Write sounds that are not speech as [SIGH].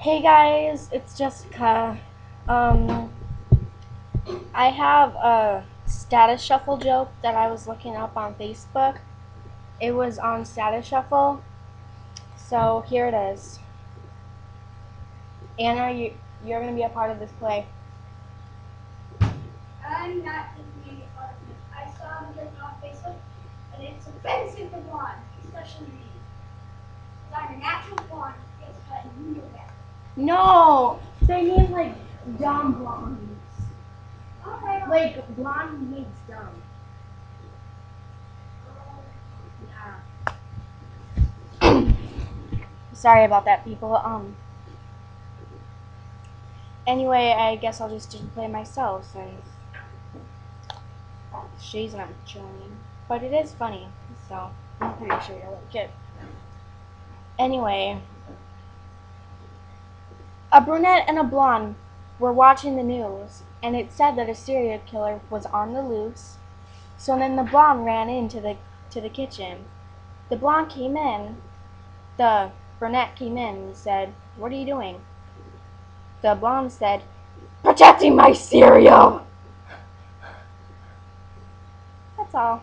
Hey guys, it's Jessica. Um, I have a status shuffle joke that I was looking up on Facebook. It was on status shuffle. So here it is. Anna, you, you're going to be a part of this play. I'm not going to be a part of it. I saw him on Facebook, and it's offensive to blonde, especially me. 'Cause I'm a natural blonde, guess what? And you know that. No, they mean like dumb blondes. Alright, Like blonde means dumb. Yeah. [COUGHS] Sorry about that, people. Um. Anyway, I guess I'll just play myself since she's not joining. But it is funny, so I'm pretty sure you'll like it. Anyway, a brunette and a blonde were watching the news, and it said that a serial killer was on the loose. So then the blonde ran into the to the kitchen. The blonde came in. The brunette came in and said, "What are you doing?" The blonde said, "Protecting my cereal." That's all.